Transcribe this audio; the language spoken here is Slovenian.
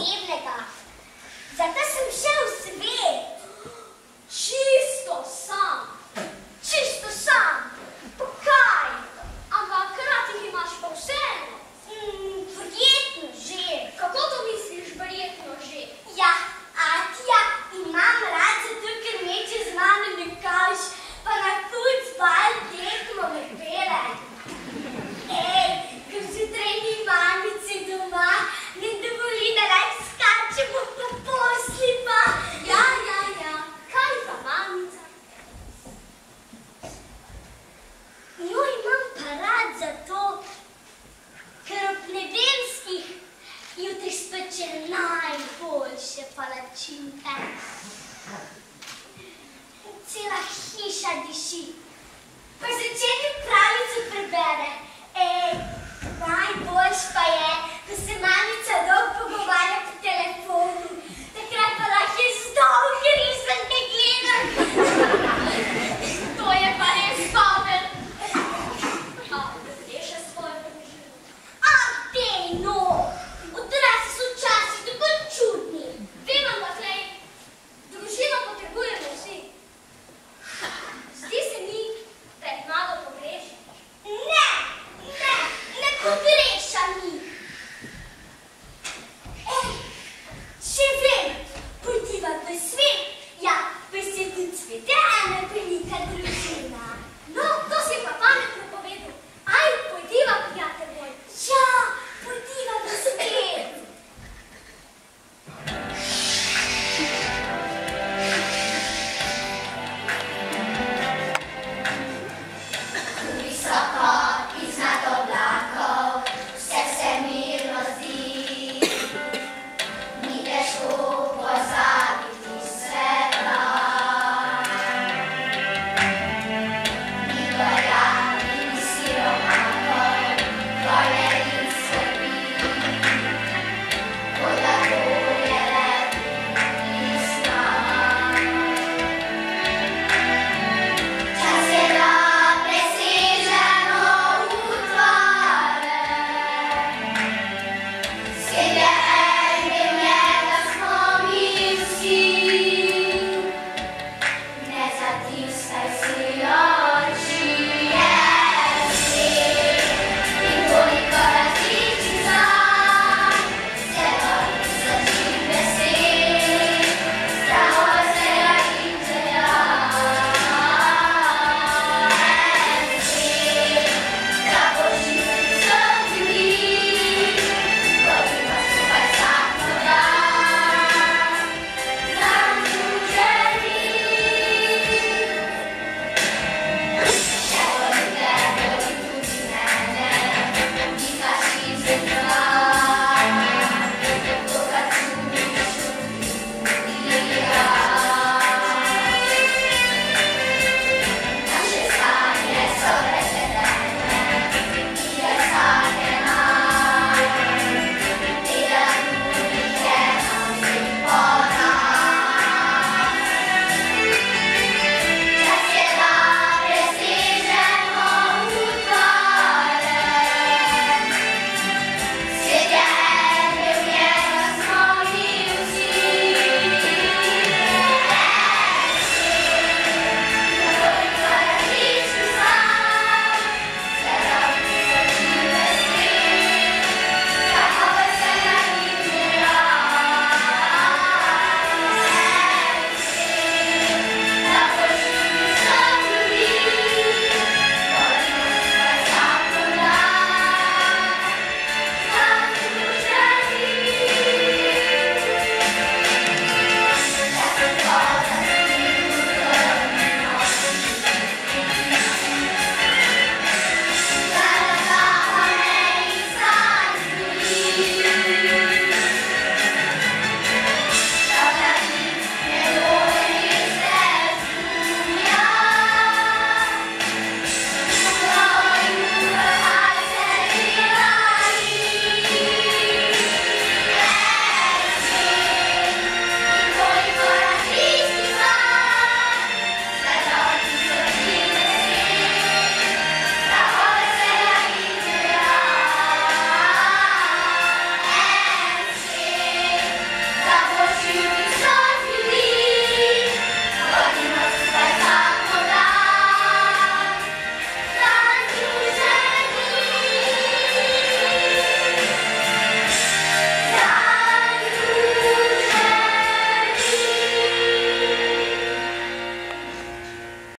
Evening. cela hiša diši. Pa začeli pravico prebere. Ej, najboljš pa je, da se mamica dolgo pogovarja